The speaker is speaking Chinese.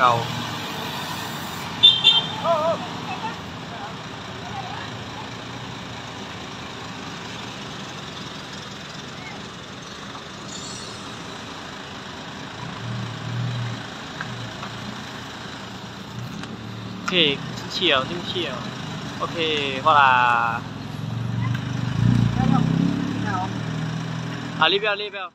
下午哦哦可进去哦。进不去哦 ok 好来啊李彪李彪